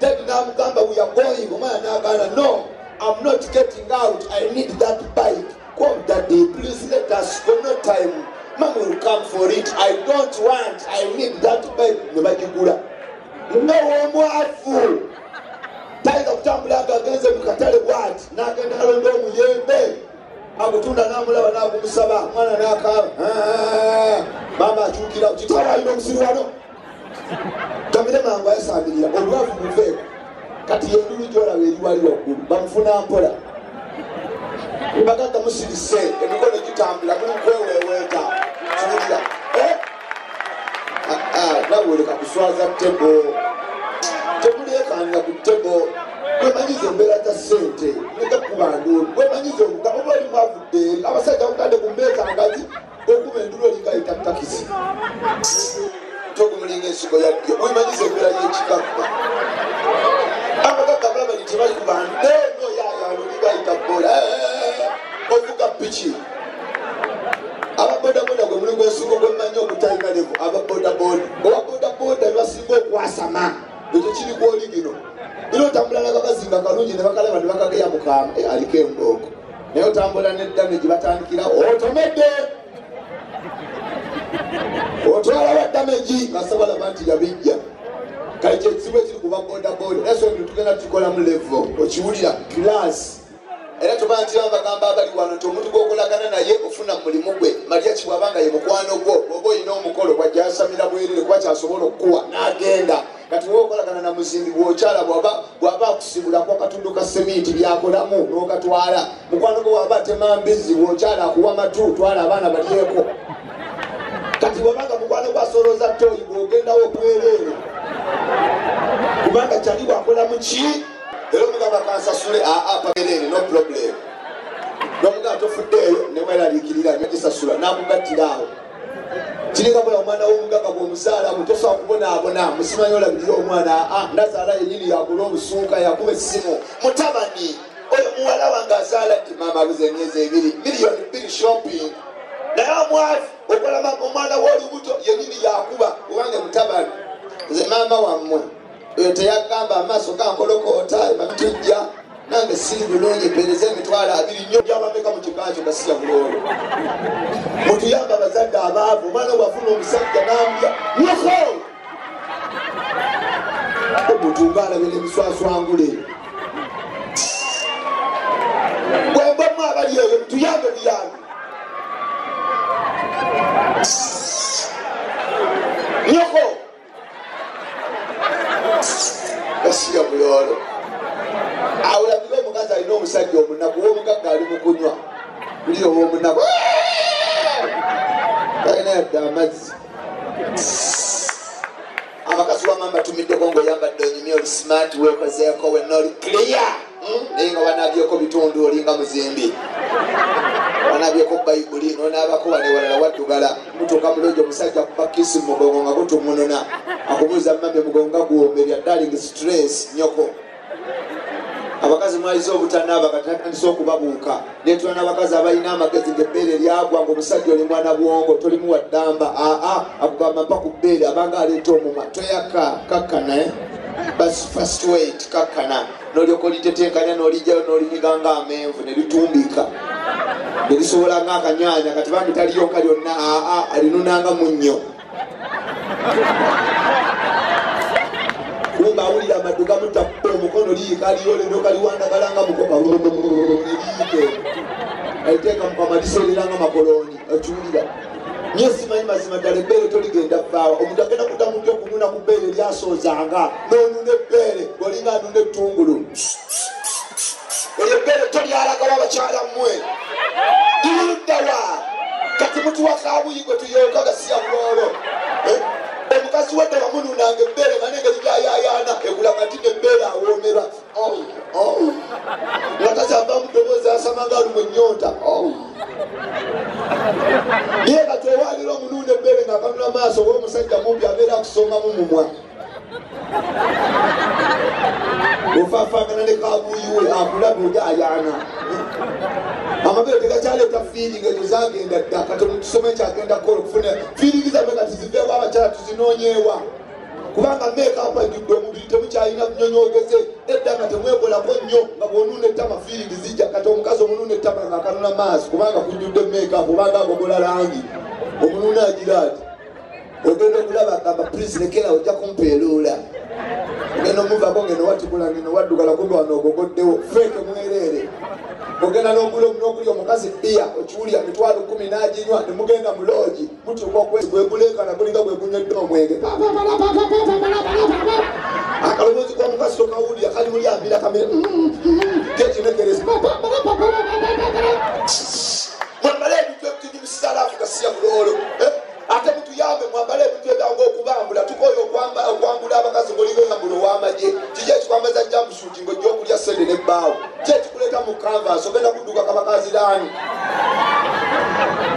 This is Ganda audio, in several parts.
dadi namugamba we are going omwana nagana no i'm not getting out. I need that bike. Come daddy please let us go. No time. Mama will come for it. I don't want. I need that bike. Nebagigula nga womwafu tayinza kutambula nga agenze mu katale bwati nagenda alonda omuyembe agutunda namulaba nagumusaba mwana nakaba mama akyukira kitaba alina omusiri wano gamire mangu ayasambirira olwavu muveeko kati yendulu gyolaba eri wali waggulu bamufuna mpola. Mbagaga musirise emikono gitambula muli kweweweeta kiwulira nawoleka kuswaza ttego temulekanira ku ttego wemanyiza embeera za sente negakubanduulu wemanyiza obuga oba oli mwavudde eri abasajja mutande ku mmeeza ngazi okuba endulu olingayita takisi togumulinga ensigo yaddyo wemanyiza embeera y'ekikakka abagaga balaba ni tebali ku bantu eno yayano olingayita bola ovuga piki? Ababodaboda gwe mulimu ensigo gwemanyi okutalina levu ababodaboda owa bodaboda bebasinga okwasama. Ekyo kiri kwoli gino. Era otambula n'abakazi nga kalungi ne bakalaba ne bakageya mukama aliko embooko naye otambula neddame gye batandikira otomedde otwalawo eddamegi ngasabalaba nti yabijja. Kale kyekizibu ekiri kuba bodaboda. Naso ebintu tugenda tukolamu levo okiwulira kilasi era tuba nti bagamba abali wano nti omuntu gwokolagana naye ofuna mulimu gwe. Malya kibwabanga ye mukwano gwo oba olina omukolo gwajasamira bwerere kuba kyasobola okukuwa n'agenda. Kati woba okolagana na muzimbi bwokyala bwaba akusibulako akatundu ka seminti byakolamu n'okatwala. Mukwano gwe waba atema mbizi bwokyala akuwa matu twala abaana balyeko. Kati wabanga mukwano gwasoloza toyi bwogendawo bwerere kubanga kyali bwakola muki era omugamba kansasule aa pagerere no problem. Nomugamba tofuddeeyo nemweraliikirira negisasula nakugattira awo. Kiringa bula omwana w'omugaga bwomuzaalamu tosobola kubonaabona musimanyi olabirira omwana aa ndazaala yenyini yakula obusuuka yakuba essimu. Mutabani oyo muwala wange azaala ddi? Maama abuze emyezi ebiri miliyoni bbiri shopping naye omwavu okolama omwana w'olubuto yenyini yakuba obange mutabani. Nze maama wammwe oyo teyagamba amaaso gankolokoota ematujja nange siri bulungi mpereza emitwalo abiri nnyo. Byabameka mu kikakyo nga siya buloolo mutuyamba abazadde abaavu omwana wafuna omusajja namya nyoko omuntu ngaalabira emiswaswangule bwembamu abali eyo mutuyambe buyambe nyoko gasiya buloolo awulabire omukazi alina omusajja omunaku womugaga ali mukunywa bulira owomunaku alina yadde amazzi. Abakazi wama mbatumiddeko ngaoyambadde onyumya oli smart wekozeeko wenna oli clear naye nga wanabyeko bitundu olinga muzimbi wanabyeko bayibuli nonaabako wanewalala waddugala. Mutuuka mulungi omusajja kuba kisi mumugongo nga gutumununa akubuuza mambe mugongo nga guwomberya daling stress nyoko. Abakazi mwaliza obutanaaba katandisa okubabuuka. Netula n'abakazi abalina amagezi ngaebbeere lyagwa nga omusajja oli mwana bwongo tolimuwa ddamba aa akugamba mpa ku bbeere abanga aleeta omuma toyaka kakkana bas first wait kakkana. Nolyoka olitetenkanya nolijayo nolinyiga nga amenvu nelitumbika nelisobola nga akanyanya kati bambi taliyonka lyonna aa alinunanga munnyo kumba awulira amaddu gamutappa omukono liika liyolero kaliwandagalanga mukoba liike aliteeka mukamalisereranga makoloni okiwulira nye simanyi mazima ddala ebbeere toligenda vaawa omuntu agenda kutamudde okununa ku bbeere lyasoozanga nonuna ebbeere olinga anuna ettungulu eyo ebbeere tolyalagawo abakyala mmwe. Liruddawa kati mutuwa kabuyi gwe tuyoka gasiya buloolo. Omukazi wedde wamununanga ebbeere nga nengeri gyayayana ekulaga nti nebbeere awoomera. Nga tasamba mudoboozi asamanga ali mu nyonta naye kati owalira omunuuna ebbeere nga akanula maaso oba omusajja mumpi abeera akusongamu mumwa ofaafagana ne kabuyiwe akulabe olyayana amabeere tegakyaleeta fiiringi ezo zagenda dda kati omutusome ekyagenda kukola okufuna fiiringi zabe kati ziveewo abakyala tuzinonyeewa kubanga mekapa ajudde omubiri temukyalina kunyonyogeze edda nga temwebolako nnyo nga bwonuna ettama fiiringi zijja kati omukazi omununa ettama nga akanuna maaso kubanga kujjudde mekapa kubanga agogola langi omununa agira ati ogenda okulaba agamba prince lekera ojja kumpeeruula ogenda omuvako ngeno watikula ngeno waddugala kumbe wano ogogoddewo feeke mwereere. Ogenda n'ogula n'okulya omukazi bbiya okiwulya mitwalo kumi n'aginywa nemugenda mu loogi. Mutuuka okwegulekana gulinga gwegunywedde omwenge. Akaloboozi k'omukazi tokawulya kali muli ambira kamere. Kekinekereza mwambale ebintu ebitibisisalaafuka siya buloolo mutuyambe mwambale ebintu ebyangu okubambula tukoyo okwambula abakazi ngaolibeyambulo ow'amagye kiki ekikwambaza jambusuuti ngaojja okulya sente nebbaawo ki ekikuleeta mu kanvas ogenda kudduka kabakaziraani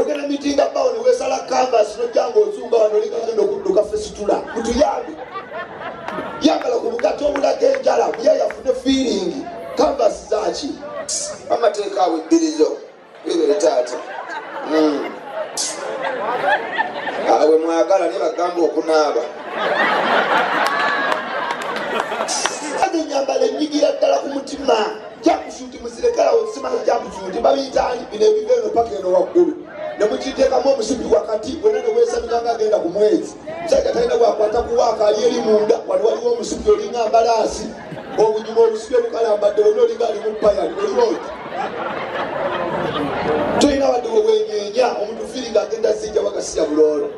ogenda mitinga bbaawo newesala kanvas nojjanga ozumba wano oligagenda okudduka fesitula mutuyambe. Yambala ku bugato obulaga enjala buya yafune fiiringi kanvas zaki amateeka awo ebbirizo bibere taata awe mwagala ne bagamba okunaaba. Ate enyambala enyigira ddala ku mutima. Jambusuuti muzirekalawo simanyi jambusuuti babiyitaani bino ebiva eno paka eno waggulu. Nemukiteekamu omusipi wakati wena newesabikanga agenda ku mwezi. Musajja talina bwakwata kuwaaka ali eri munda. Wali waliwo omusipi olinga mbalaasi obunyuma obusipi obukalambadde wona olinga ali mupayali oliwooti tolina wadde wewenyenya omuntu firinga agenda zijja wakasiya buloolo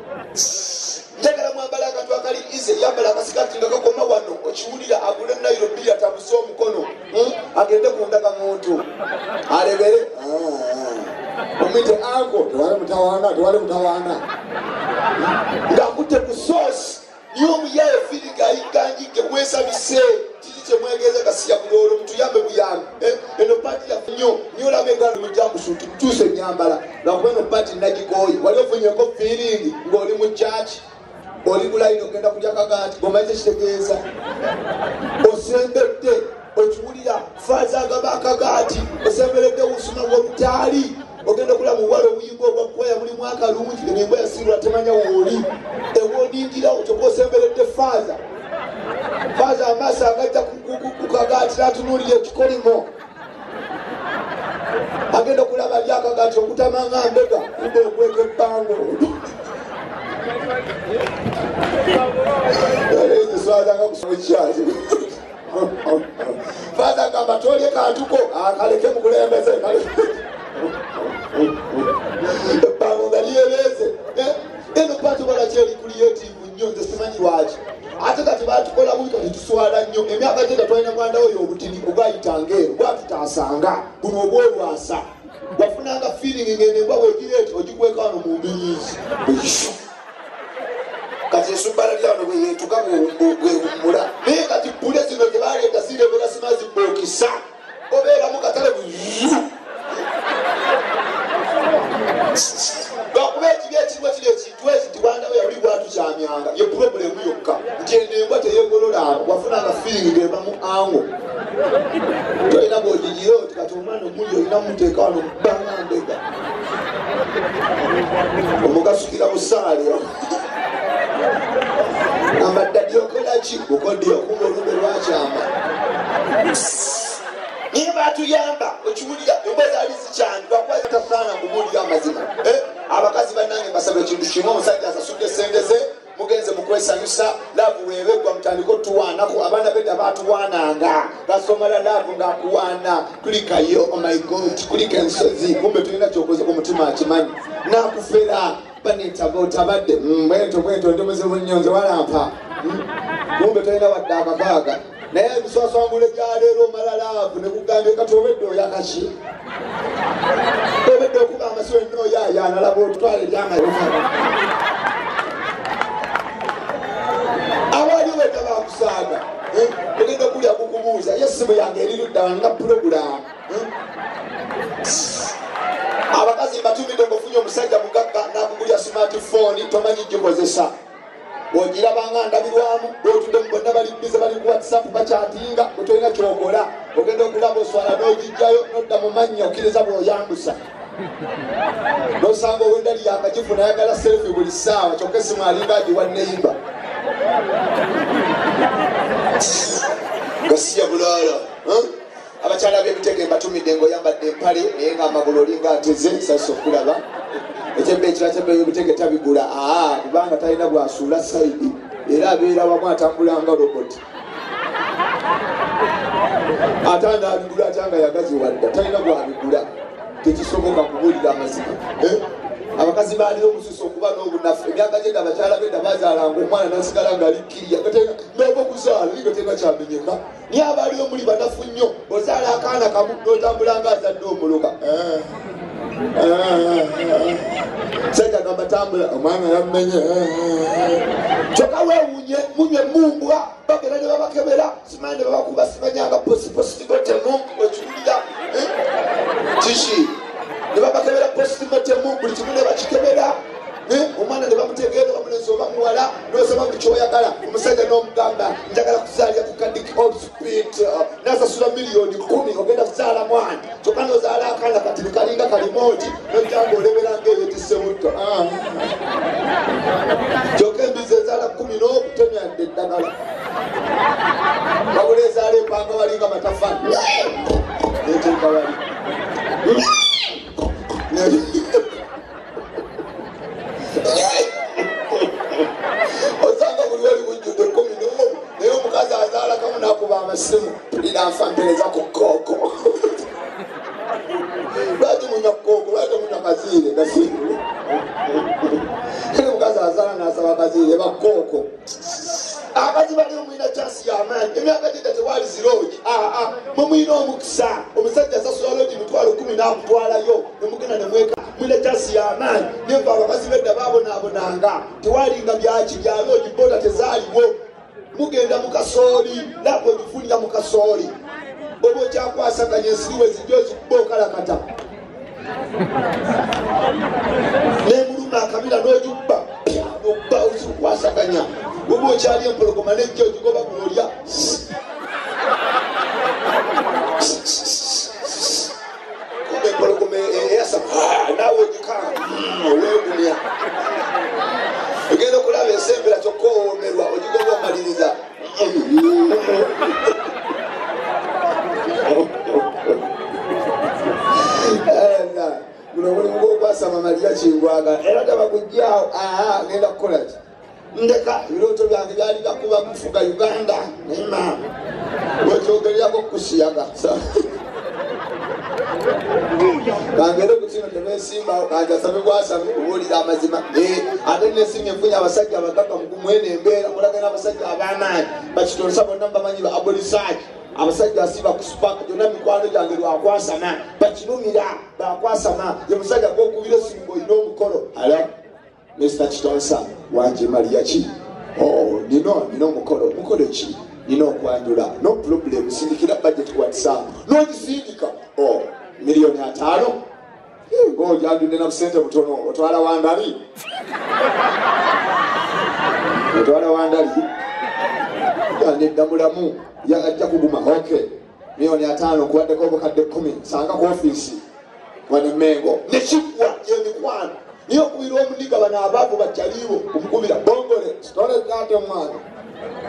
njagala mwambala akantu akali ize yambala akasikati nga kakoma wano okiwulira agule nayiro bbiri atabuse omukono hmm? agende kundaga muntu. Alebere. Omwite anko tewali mutawaana tewali mutawaana. Ngaakutte ku soosi niyo omuyaye firinga ayiganjike wesabise kiki kyemwegeze kasiya buloolo mutuyambe buyambe. Eno pati yafe nnyo niyo olaba engalo mujambusuuti tutuuse enyambala lwakuba eno pati nagigoyi wali ofunyeko fiiringi ng'oli mu kyaki oli bulayini ogenda kulya kagati gomaze kitegeeza osembedde okiwulira faaza agaba akagaati osemberedde busuma bwolutaali ogenda okulaba muwala obuyimba obwakwaya mulimu akalungi nemba yasirwa temanya wooli ewoningira okyoka osemberedde faaza faaza amaaso agajja ku kagaati natunuulira ekikolimo agenda okulaba lyakagaati okutamanga mbega kuba okweka ebbango faaza gamba tolye kantuko akaleke mukulembeze gwatutaasanga buno oba olwasa wafunanga fiiringi ngenembwa bwegireeti ogikweka wano mu mbinyizi kati esubbala lyano bweyetuka okuba olumbe lwakyamba naye batuyamba okiwulira embwa zaali zikyandi lwakuba tasaana kumuwulira amazima. Abakazi bannange mbasaba ekintu kimu omusajja asasudde sente ze mugenze mukwesanyusa laavu webeggwa mutandika otuwaanako abaana bedda batuwaananga gasomala laavu ngaakuwaana kulikayo omygod kulika ensozi kumbe tulina kyokoze ku mutima akimanyi. Nakufera banetaba otabadde. Bwento bwento ndi muzibu nnyo nze walampa kumbe tolina wadde akakaaga naye ebiswaswangula ebyaleero omala laavu nekugambye kati obedde oyakaki obedde okuba amasiwo ennooyaayanalaba otutwala eryamayoaa awali wedde bakusaaga ogenda okulya kukubuuza yesimu yange erirudda nga puroguramu abakazi mbatumidde ngaofunye omusajja mugagga nakugulya smartphone tomanyi gikozesa ogirabanga ndabirwamu otudde bonna bali bize bali ku whatsapp bakyatinga bwetolina kyokola ogenda okulaba oswala n'ogijjayo nodda mu mannya okkiriza bw'oyambusa. Nosanga owenda lyakagifuna ayagala selfi buli ssaawa kyokka esimu alinga agiwa neyimba gasiya bulaala abakyala b'ebitege mbatumidde ngaoyambadde empale naye nga amagulu olinga ateze sasa ekyembe ekira kyembe y'obitege tabigula. Aa kubanga talina bwasuula saidi era abeera wamu atambula nga roboti ate anaabigula atanga yagaziwadda talina bwabigula. Tekisoboka kubuulira amazima Eh? abakazi baaliwo omususu okuba n'obunafu emyaka gyenda abakyala benda bazaalanga omwana nasigala nga alikkirya nova okuzaala liga tena kyamenyeka. Niye abaaliwo muli banafu nnyo ozaala akaana kamu n'otambula nga azadde omuluka sajja gamba tambula omwana yamenye kyokka weewunye munywe mumbwa bagera ne babakebera. Simanyi ne babakuba simanyanga posipositibatemu okiwulira kiki ne babakebera positimatemu buli kimu ne bakikebera. Omwana ne bamutegeera bamunezi oba muwala nosoma buli kyoyagala. Omusajja n'omugamba njagala kuzaalira ku kadik obspit nasasula miliyoni kumi ogenda kuzaala mwana. Kyokka nozaala akaana kati nikalinga kalimoti nojjanga oleberanga eyetise butto kyokka embizi ezaala kumi n'obutemyadde eddagala. Wabula ezaala empanga walinga matafani neteeka wali. Osanga mumwina omukisa omusajja asasula logi mitwalo kumi nakutwalayo nemugenda nemweka mwina kyasi yamaanyi nenva abakazi bedda babonaabonanga tewalinga byaki bya logi boda tezaaliwo. Mugenda mukasooli laba ogifunira mukasooli oba okyakwasaganya ensiriwe zijja ozikuba okalakata. Nemuluma akabira n'ogibba obba ozikukwasaganya oba okyali empologoma nejja ogigoba bwolya kumbe empologoma eyasa naawe ogikanga owegumya ogenda okulaba ensembera kyokka owomerwa ogigoba omaliriza guno omulimu gwokwasama malya kingwaga era tabagujjaawo aa genda kukolaki ndeka ebirooto byange byali bakuba kufuga uganda nema wekyogeryako kusiyaga kangere kukino tebesimbawo kanjasabe bwasame obuulira amazima ate nesimye nfunye abasajja abagaga mugumwene embeera mulagana abasajja abamaanyi bakitonsa bonna mubamanyi ba abolisaki abasajja asiba ku supaka gyonna mikwano gyange lwakwasama bakirumira bakwasama ye musajja gwokubira esimu ngaolina omukolo ala mr kitonsa wanje maliya ki nino nina omukolo omukolo ki nina okwanjula no problem sindikira budget whatsapp nogisindika miliyoni ataano? Ngaojandunde na busente butono otwala wandali otwala wandali nedda mulamu ajja kuguma ok miliyoni ataano kuwaddeko obukadde kumi sanga ku ofiisi. Wanemengo nekigwa yemikwano niye okubira omuniga bano abaavu bakyaliiwo omukubira bongole sitole gate mwana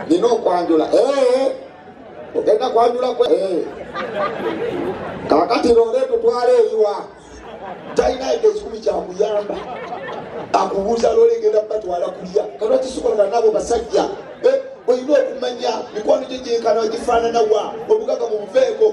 nina okwanjula ogenda kwanjula kakati lole tutwale eyiwa. Talina ede ekikumi kyakuyamba akubuuza lole genda batwala kulya. Kalwakisukolana nabo basajja. Olina okumanya mikwano gyo gyenkana gifaananawa obugaga mu buveeko